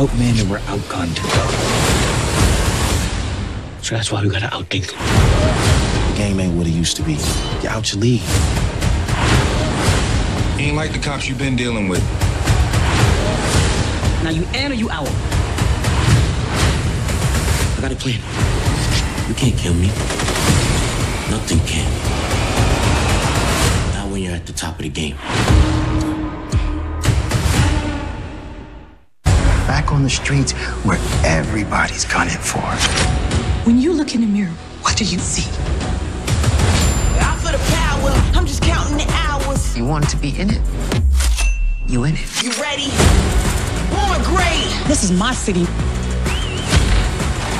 outmanned and we're outgunned. So that's why we gotta outthink. The game ain't what it used to be. You're out your league. Ain't like the cops you've been dealing with. Now you in or you out? I got a plan. You can't kill me. Nothing can. Not when you're at the top of the game. Back on the streets where everybody's gunning for. When you look in the mirror, what do you see? Out for the power. I'm just counting the hours. You want to be in it? You in it. You ready? Born great. This is my city.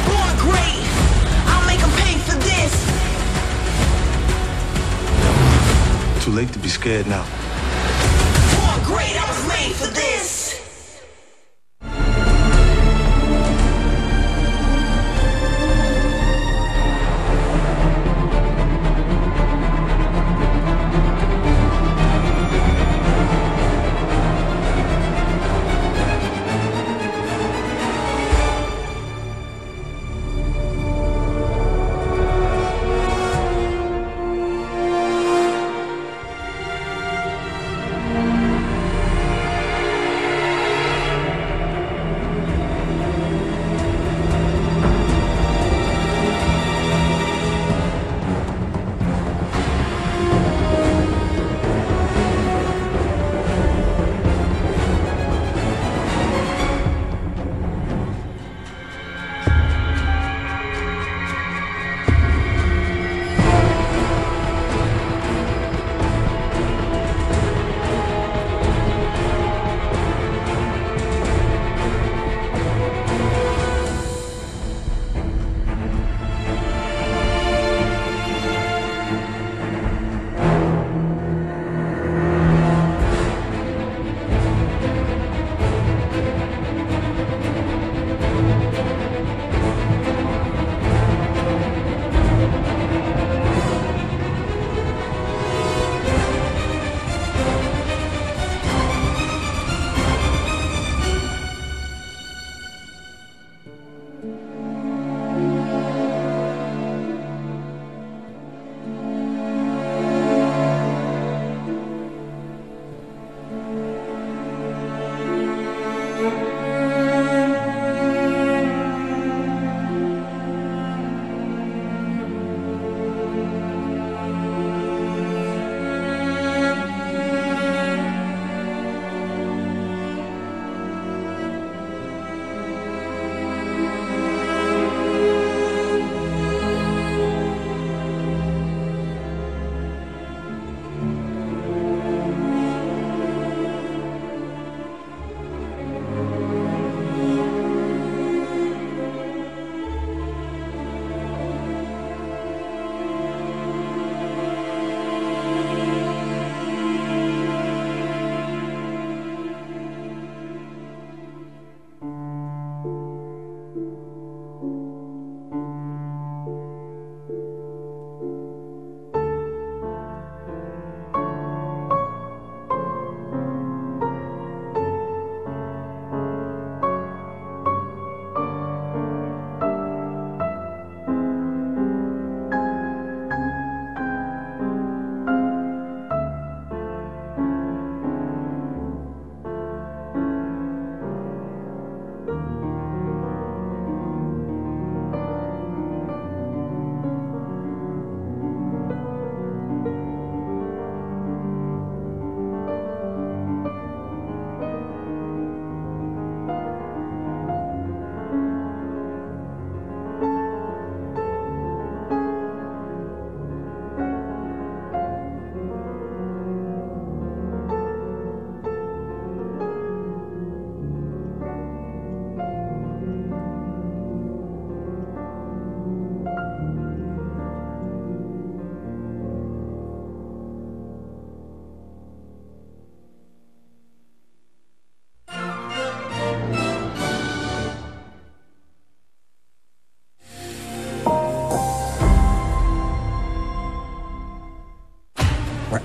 Born great. I'll make them pay for this. Too late to be scared now. Born great. I was made for this.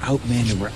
Outmanned and we're outgunned.